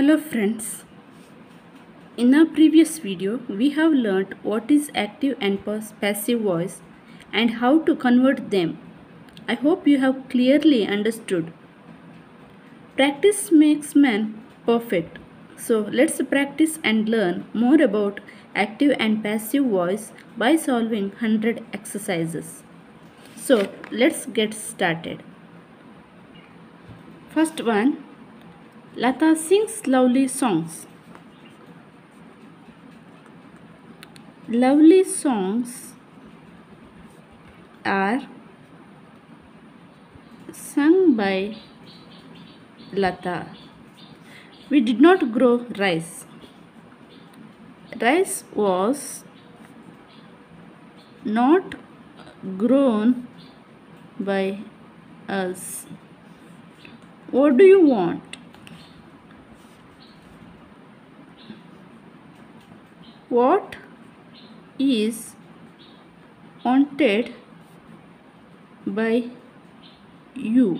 Hello friends. In our previous video, we have learnt what is active and passive voice and how to convert them. I hope you have clearly understood. Practice makes man perfect. So let's practice and learn more about active and passive voice by solving 100 exercises. So let's get started. First one Lata sings lovely songs. Lovely songs are sung by Lata. We did not grow rice. Rice was not grown by us. What do you want? What is wanted by you?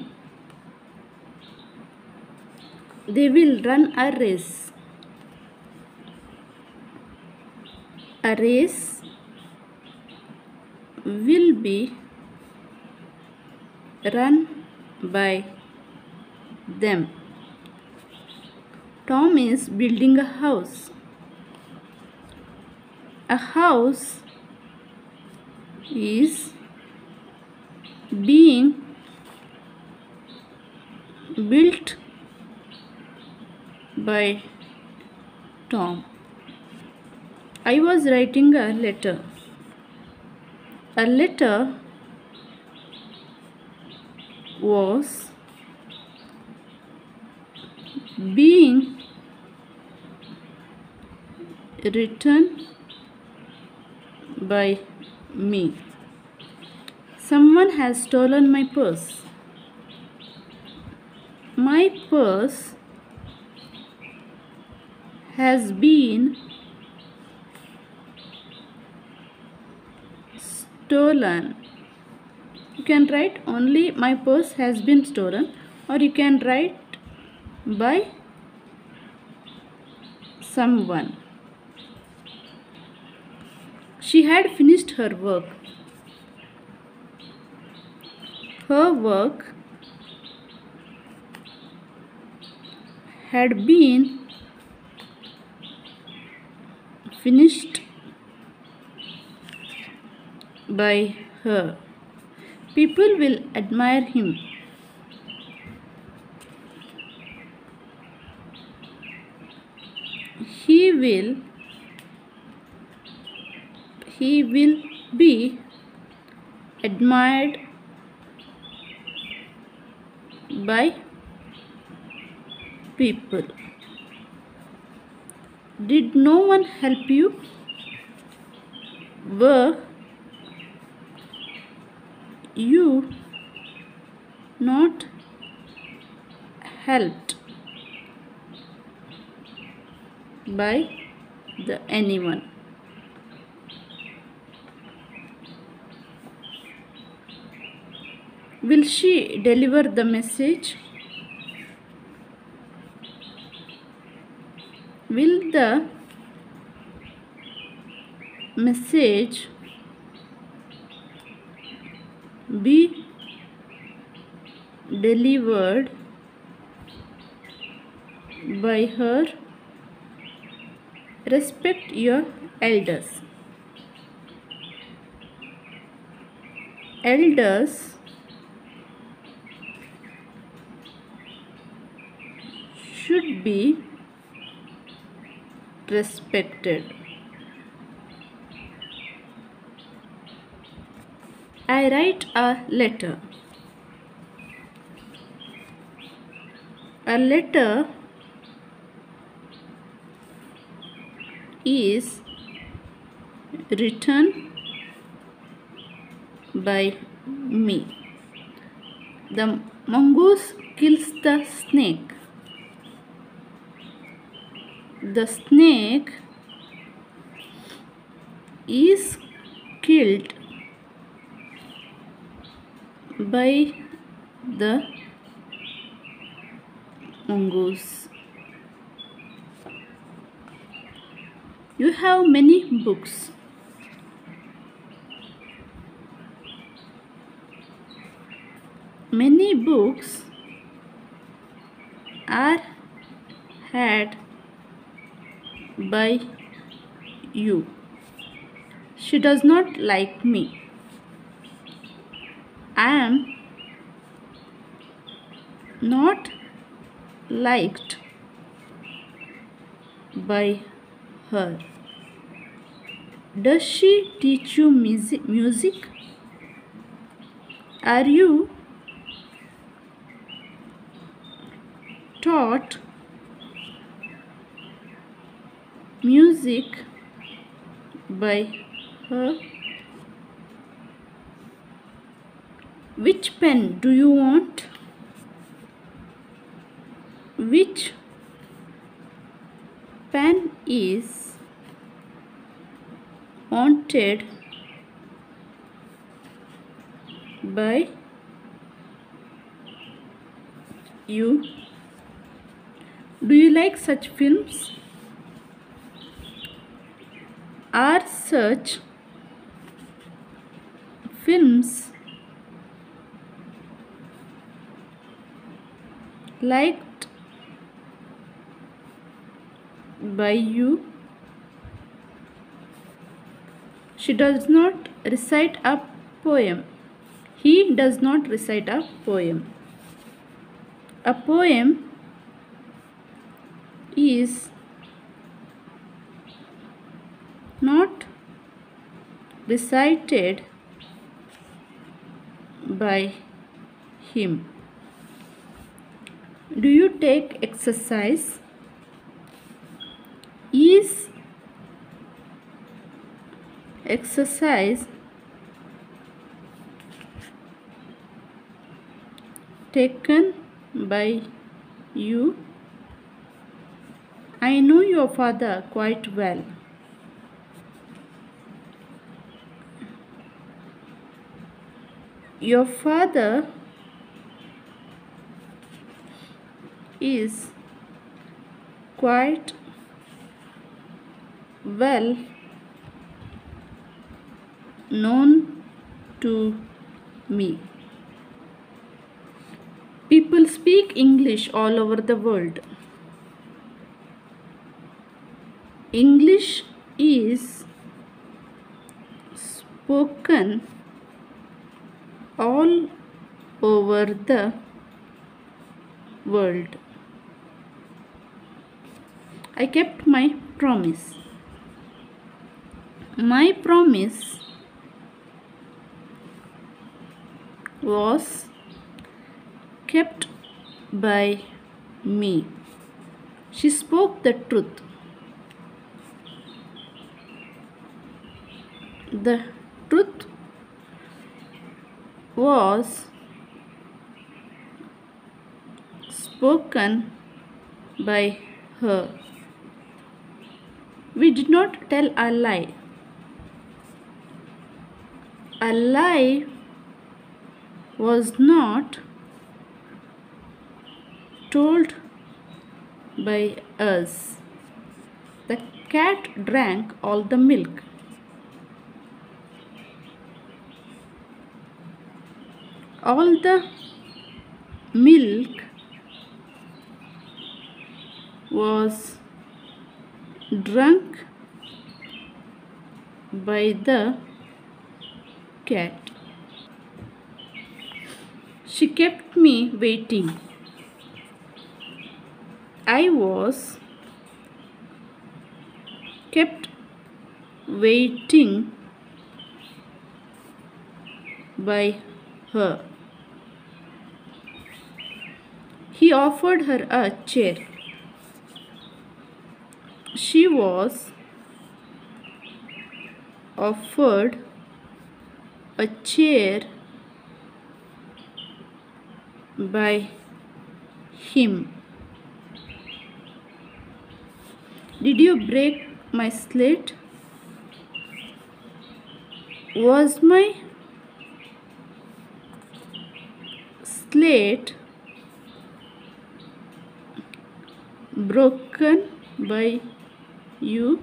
They will run a race. A race will be run by them. Tom is building a house. A house is being built by Tom. I was writing a letter. A letter was being written by me. Someone has stolen my purse. My purse has been stolen. You can write only my purse has been stolen or you can write by someone. She had finished her work. Her work had been finished by her. People will admire him. He will he will be admired by people. Did no one help you? Were you not helped by the anyone? Will she deliver the message? Will the message be delivered by her? Respect your elders. Elders should be respected. I write a letter. A letter is written by me. The mongoose kills the snake. The snake is killed by the mongoose. You have many books. Many books are had by you. She does not like me. I am not liked by her. Does she teach you music? Are you taught music by her? Which pen do you want? Which pen is wanted by you? Do you like such films? Are such films liked by you? She does not recite a poem. He does not recite a poem. A poem is not recited by him. Do you take exercise? Is exercise taken by you? I know your father quite well. Your father is quite well known to me. People speak English all over the world. English is spoken all over the world. I kept my promise. My promise was kept by me. She spoke the truth. The truth was spoken by her. We did not tell a lie. A lie was not told by us. The cat drank all the milk. All the milk was drunk by the cat. She kept me waiting. I was kept waiting by her. He offered her a chair. She was offered a chair by him. Did you break my slate? Was my slate broken by you?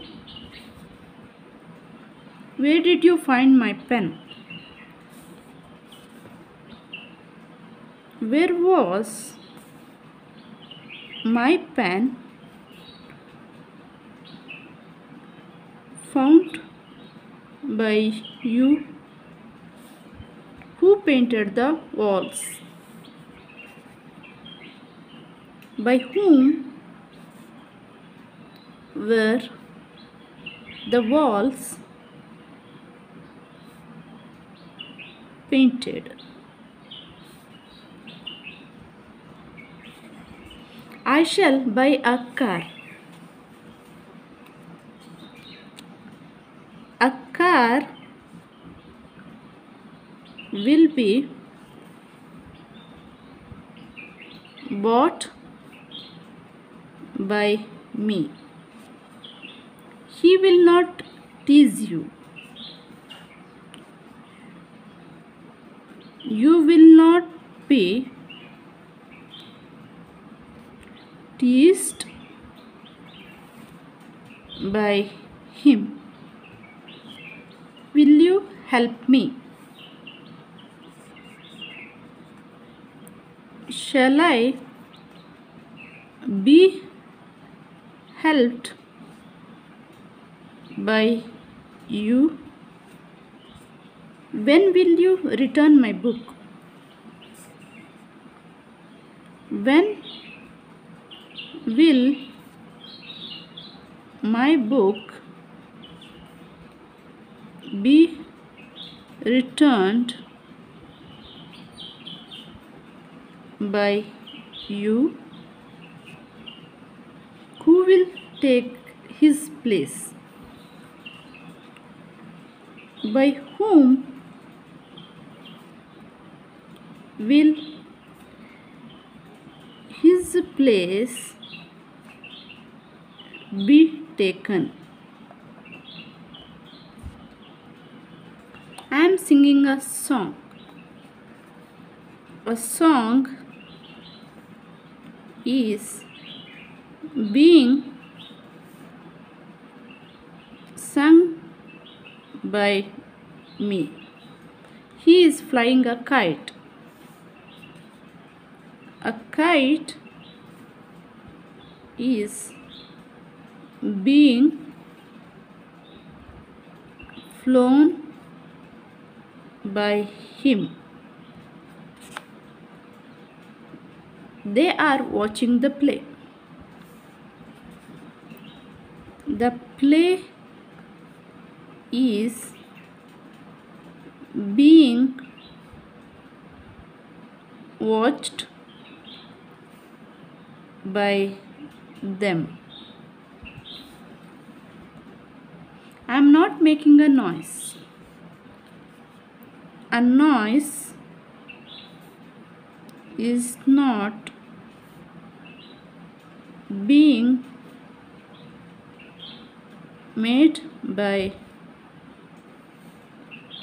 Where did you find my pen? Where was my pen found by you? Who painted the walls? By whom were the walls painted? I shall buy a car. A car will be bought by me. He will not tease you. You will not be teased by him. Will you help me? Shall I be helped by you? When will you return my book? When will my book be returned by you? Who will take his place? By whom will his place be taken? I am singing a song. A song is being sung by me. He is flying a kite. A kite is being flown by him. They are watching the play. The play is being watched by them. I am not making a noise. A noise is not being made by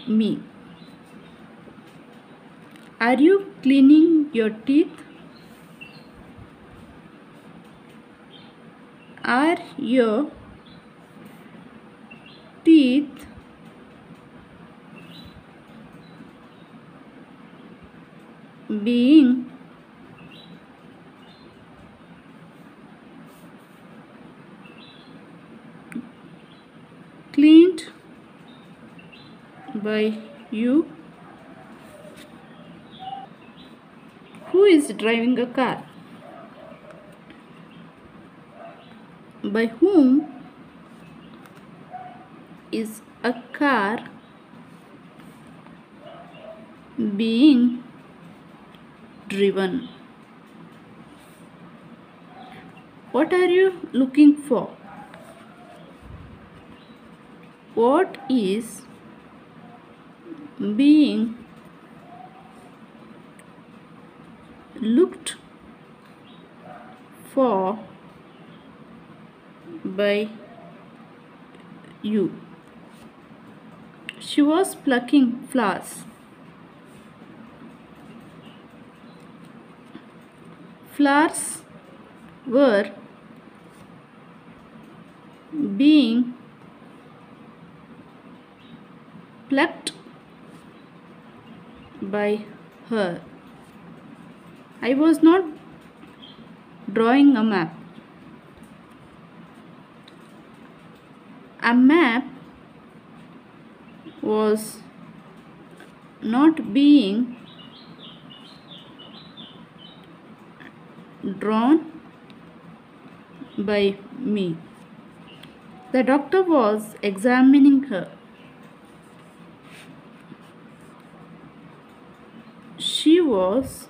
me. Are you cleaning your teeth? Are your teeth being by you. Who is driving a car? By whom is a car being driven? What are you looking for? What is being looked for by you. She was plucking flowers. Flowers were being plucked by her. I was not drawing a map. A map was not being drawn by me. The doctor was examining her. She was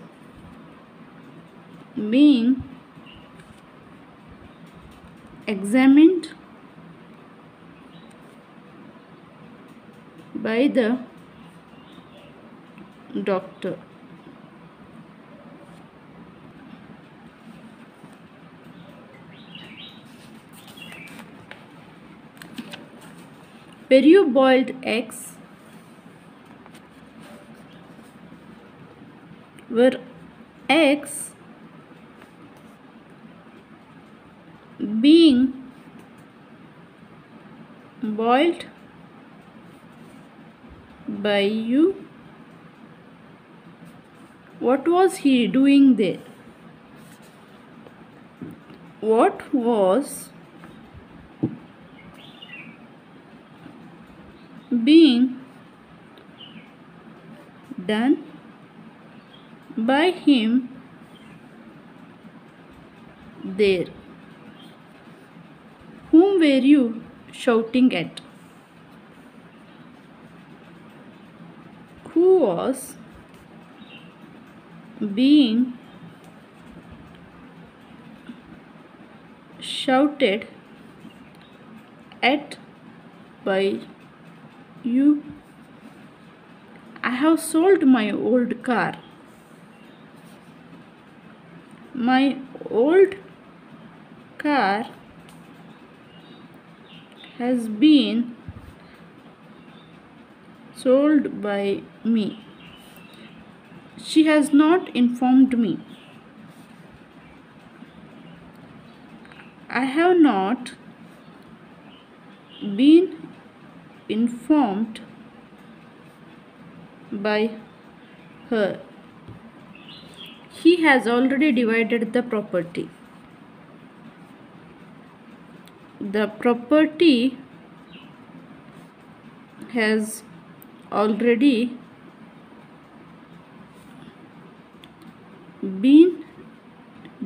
being examined by the doctor. Peru boiled eggs were eggs being boiled by you what was he doing there? What was being done by him there. Whom were you shouting at? Who was being shouted at by you? I have sold my old car. My old car has been sold by me. She has not informed me. I have not been informed by her. He has already divided the property. The property has already been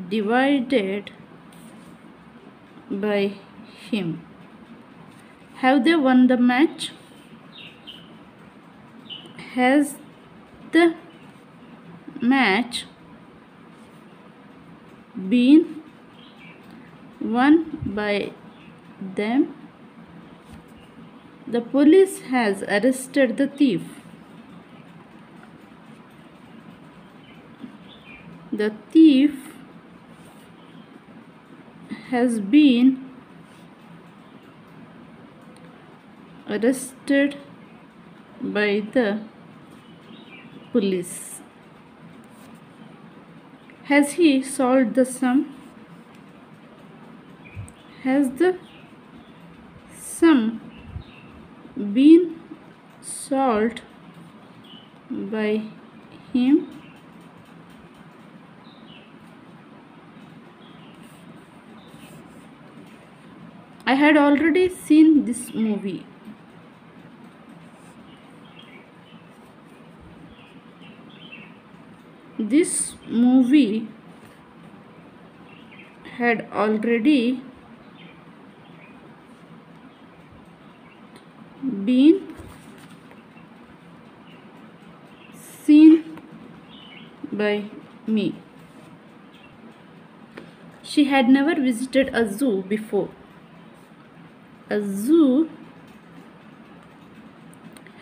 divided by him. Have they won the match? Has the match been won by them? The police has arrested the thief. The thief has been arrested by the police. Has he solved the sum? Has the sum been solved by him? I had already seen this movie. This movie had already been seen by me. She had never visited a zoo before. A zoo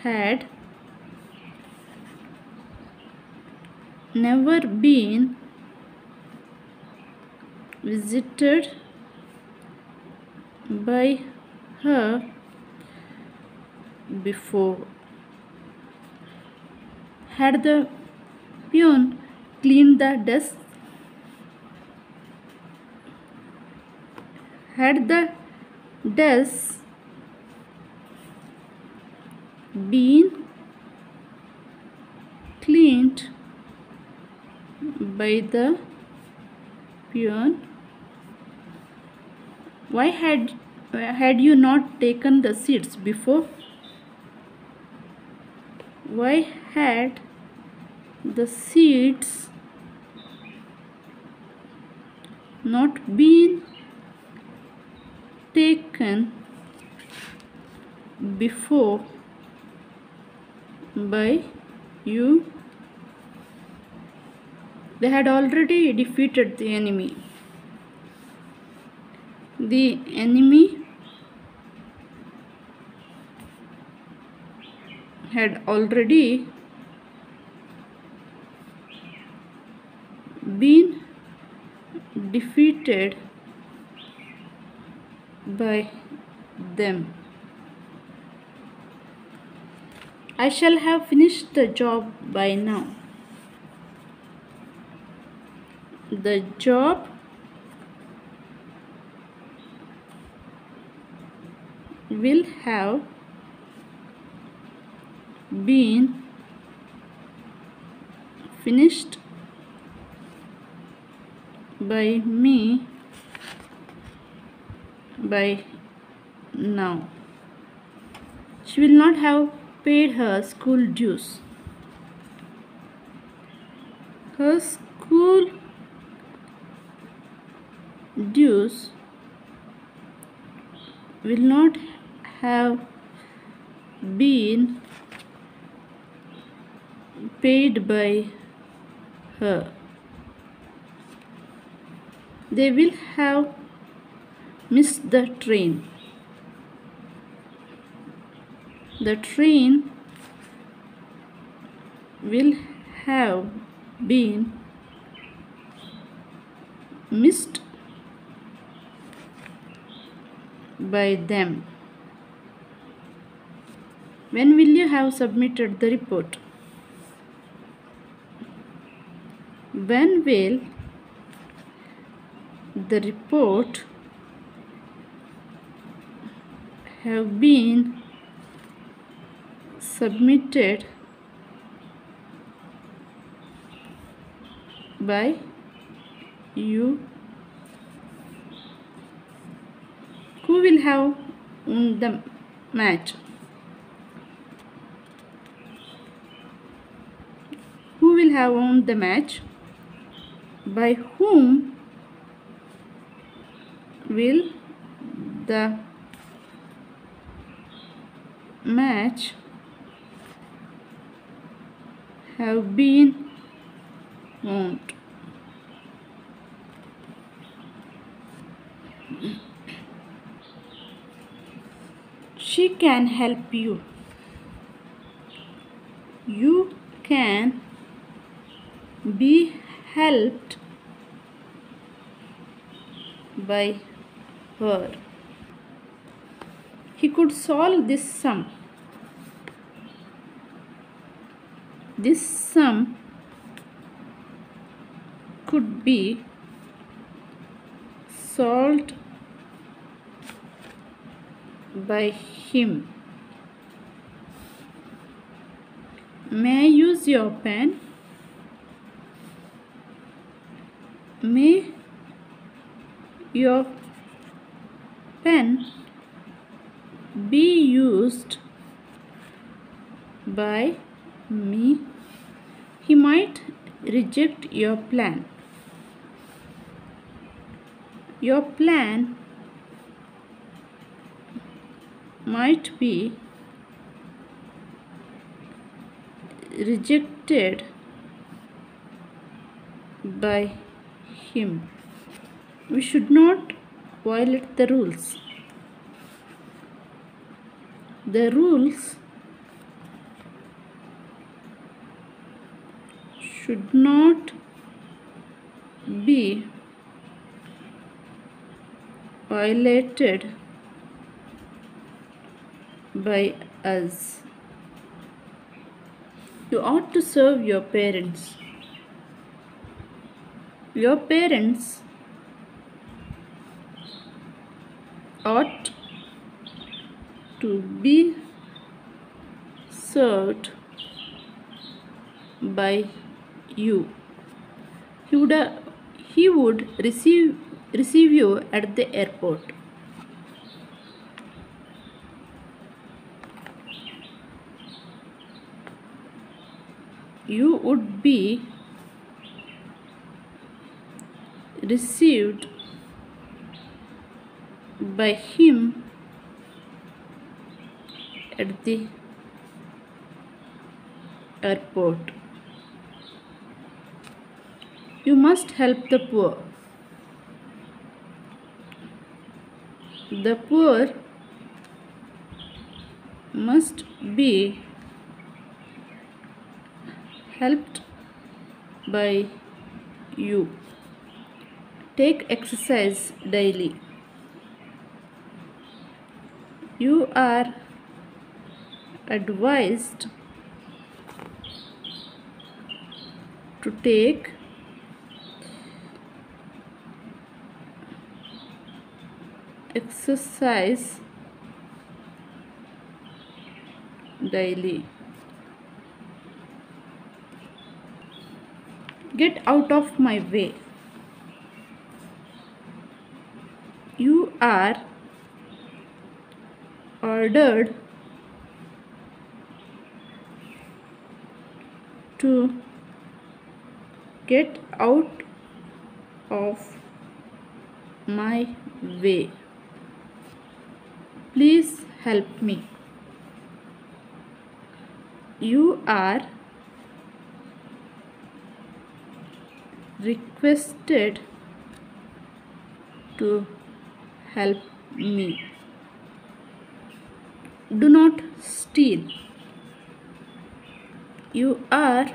had never been visited by her before. Had the peon cleaned the desk? Had the desk been cleaned by the peon. Why had had you not taken the seats before? Why had the seeds not been taken before by you they had already defeated the enemy the enemy had already been defeated by them. I shall have finished the job by now. The job will have been finished by me by now. She will not have paid her school dues. Her school dues will not have been paid by her. They will have missed the train. The train will have been missed by them. When will you have submitted the report? When will the report have been submitted by you who will have won the match? Who will have won the match? By whom will the match have been won she can help you. You can be helped by her. He could solve this sum. This sum could be solved by him. May I use your pen? May your pen be used by me? He might reject your plan. Your plan might be rejected by him. We should not violate the rules. The rules should not be violated by us. You ought to serve your parents. Your parents ought to be served by you. He would, he would receive, receive you at the airport. You would be received by him at the airport. You must help the poor. The poor must be helped by you. Take exercise daily. You are advised to take exercise daily. Get out of my way. You are ordered to get out of my way. Please help me. You are requested to help me. Do not steal. You are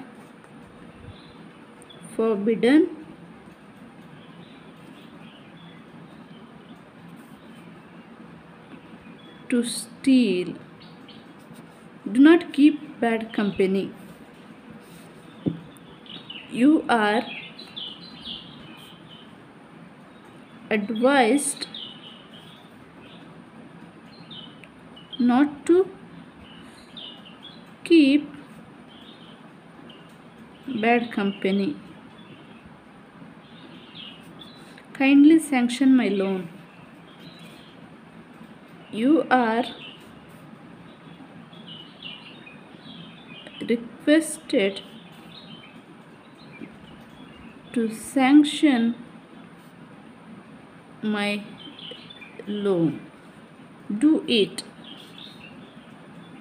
forbidden to steal. Do not keep bad company. You are advised not to keep bad company. Kindly sanction my loan. You are requested to sanction my loan. Do it.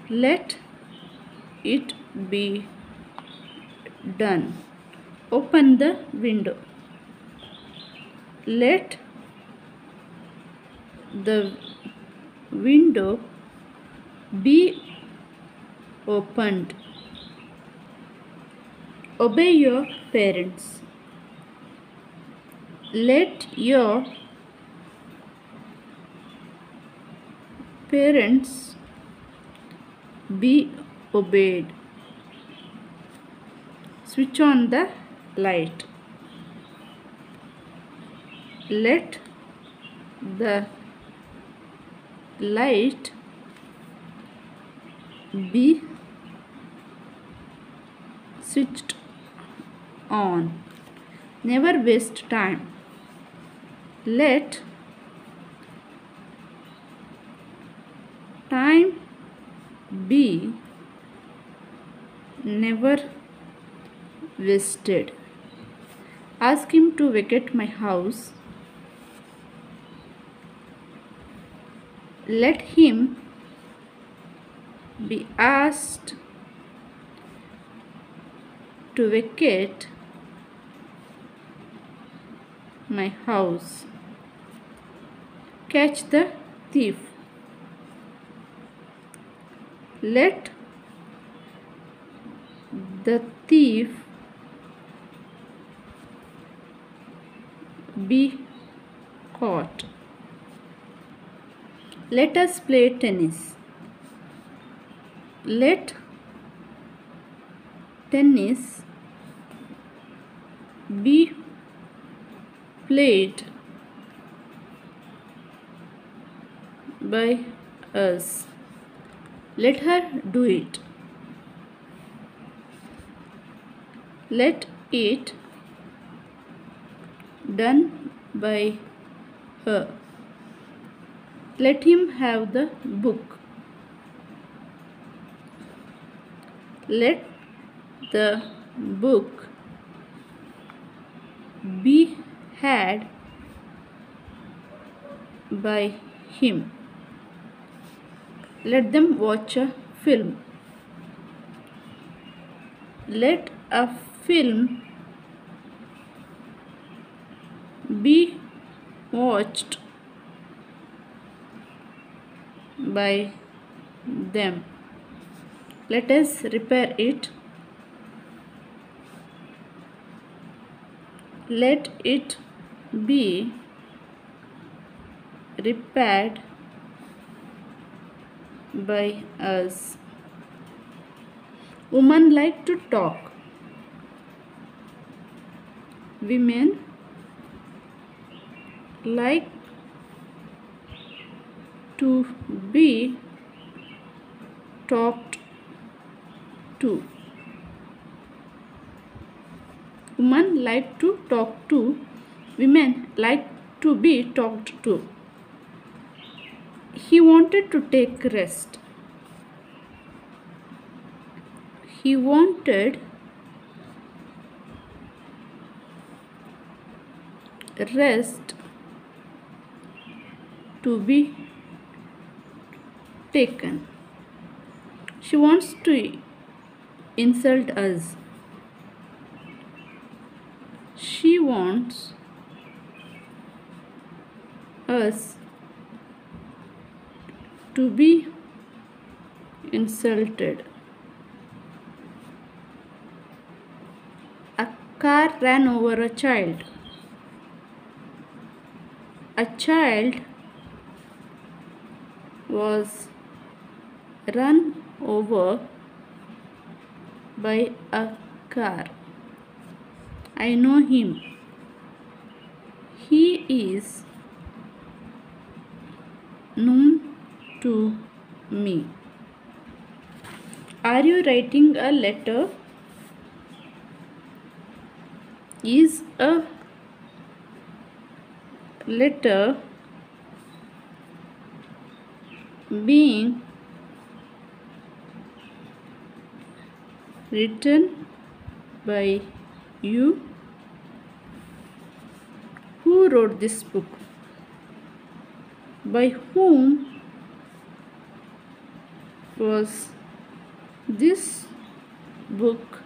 Let it be done. Open the window. Let the window be opened. Obey your parents. Let your parents be obeyed. Switch on the light. Let the light be switched on. Never waste time. Let time be never wasted. Ask him to vacate my house. Let him be asked to vacate my house. Catch the thief. Let the thief be caught. Let us play tennis. Let tennis be played by us. Let her do it. Let it done by her. Let him have the book. Let the book be had by him. Let them watch a film. Let a film be watched by them. Let us repair it. Let it be repaired by us. Women like to talk women like to be talked to. Women like to talk to. Women like to be talked to. He wanted to take rest. He wanted rest to be taken. She wants to insult us. She wants us to be insulted. A car ran over a child. A child was run over by a car. I know him. He is known to me. Are you writing a letter? Is a letter being written by you who wrote this book. By whom was this book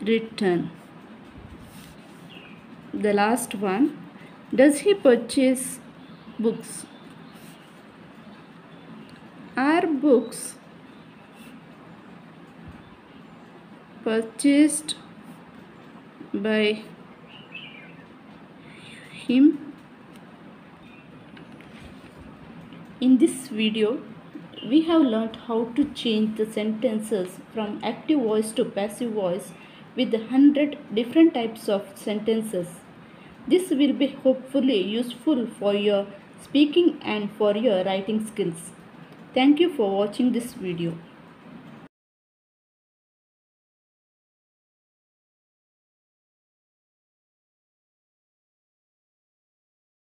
written the last one does he purchase books? Are books purchased by him? In this video we have learned how to change the sentences from active voice to passive voice with 100 different types of sentences this will be hopefully useful for your speaking and for your writing skills Thank you for watching this video.